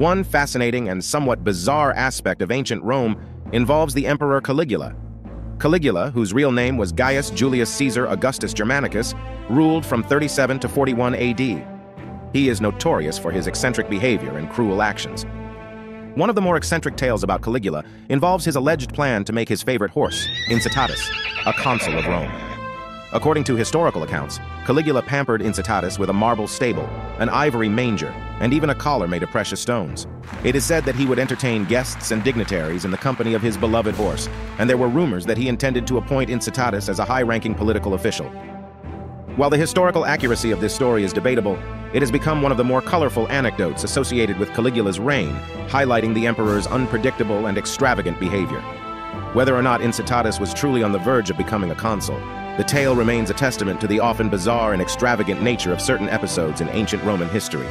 One fascinating and somewhat bizarre aspect of ancient Rome involves the Emperor Caligula. Caligula, whose real name was Gaius Julius Caesar Augustus Germanicus, ruled from 37 to 41 AD. He is notorious for his eccentric behavior and cruel actions. One of the more eccentric tales about Caligula involves his alleged plan to make his favorite horse, Incitatus, a consul of Rome. According to historical accounts, Caligula pampered Incitatus with a marble stable, an ivory manger, and even a collar made of precious stones. It is said that he would entertain guests and dignitaries in the company of his beloved horse, and there were rumors that he intended to appoint Incitatus as a high-ranking political official. While the historical accuracy of this story is debatable, it has become one of the more colorful anecdotes associated with Caligula's reign, highlighting the emperor's unpredictable and extravagant behavior. Whether or not Incitatus was truly on the verge of becoming a consul, the tale remains a testament to the often bizarre and extravagant nature of certain episodes in ancient Roman history.